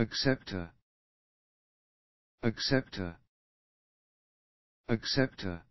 acceptor. Acceptor. Acceptor.